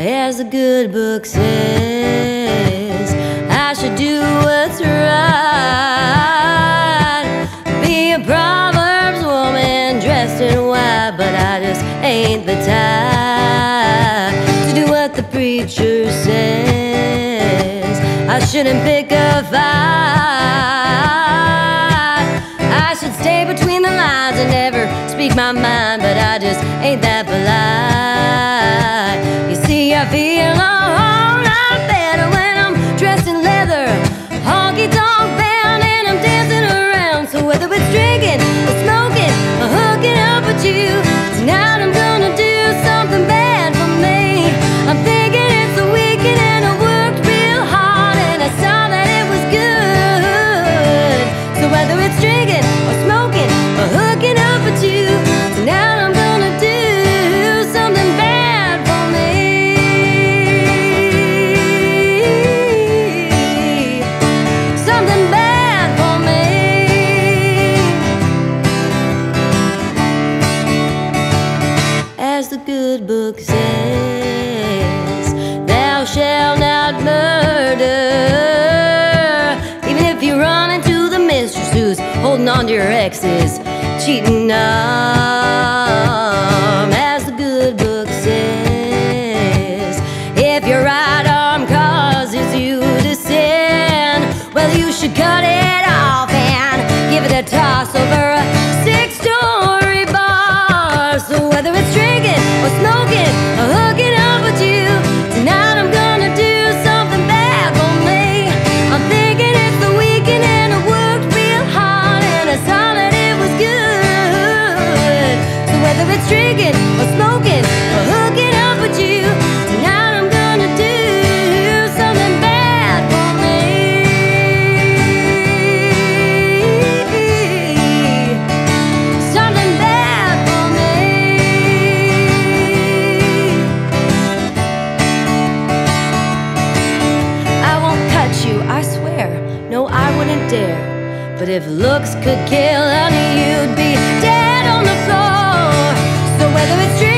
As the good book says, I should do what's right. Be a Proverbs woman dressed in white, but I just ain't the type to do what the preacher says. I shouldn't pick a fight. I should stay between the lines and never speak my mind, but I just ain't that polite. Good book says, thou shalt not murder. Even if you run into the mistress who's holding on to your exes, cheating arm, as the good book says, if your right arm causes you to sin, well, you should cut it off and give it a toss over dare. But if looks could kill, honey, you'd be dead on the floor. So whether it's dream